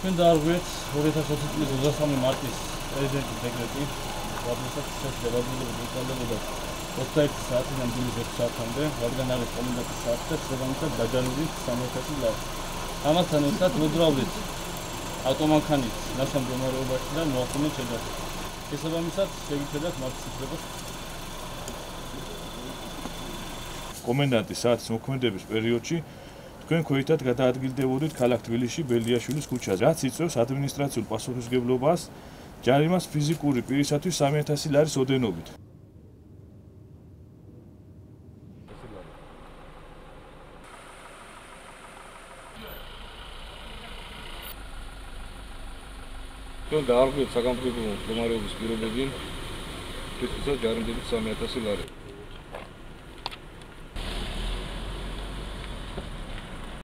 ჩვენ დაარღვიეთ 2020 წლის 23 მარტის პრეზიდენტის დეკრეტი, რომელსაც შეიძლება დაგვიწყებოდა 21 საათიდან დილის 6 საათამდე, რადგან არის კომენდანტის საათი და შესაბამისად დაჯანმდით 3000 ლარი. ამასთან ერთად მოძრაობდით ავტომანქანით ნახან მდგომარეობაში და მოახდინეთ შეჯახება. შესაბამისად შეგიძლიათ მარტის ციფრებას კომენდანტის საათის მოქმედების პერიოდში თქვენ ქვეითად გადაადგილდებოდით ქალაქ თბილისში ბელიაშვილის ქუჩაზე, რაც იწვევს ადმინისტრაციულ პასუხისგებლობას ჯარიმას ფიზიკური პირისათვის 3000 ლარის ოდენობით. თქვენ დაარღვიეთ საგამგებლო მდგომარეობის პირობები თვითონ ჯარიმდებით 3000 ლარი.